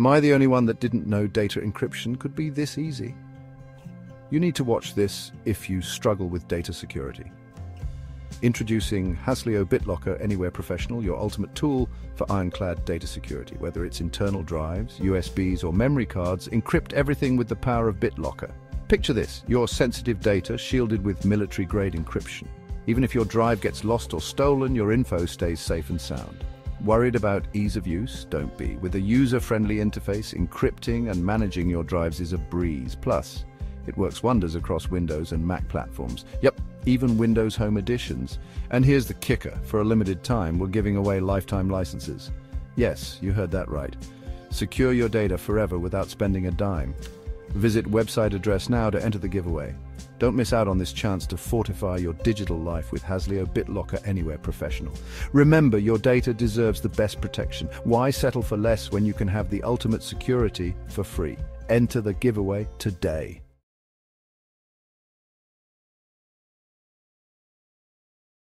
Am I the only one that didn't know data encryption could be this easy? You need to watch this if you struggle with data security. Introducing Hasleo BitLocker Anywhere Professional, your ultimate tool for ironclad data security. Whether it's internal drives, USBs or memory cards, encrypt everything with the power of BitLocker. Picture this, your sensitive data shielded with military-grade encryption. Even if your drive gets lost or stolen, your info stays safe and sound. Worried about ease of use? Don't be. With a user-friendly interface, encrypting and managing your drives is a breeze. Plus, it works wonders across Windows and Mac platforms. Yep, even Windows Home Editions. And here's the kicker. For a limited time, we're giving away lifetime licenses. Yes, you heard that right. Secure your data forever without spending a dime. Visit website address now to enter the giveaway. Don't miss out on this chance to fortify your digital life with Hasleo BitLocker Anywhere Professional. Remember, your data deserves the best protection. Why settle for less when you can have the ultimate security for free? Enter the giveaway today.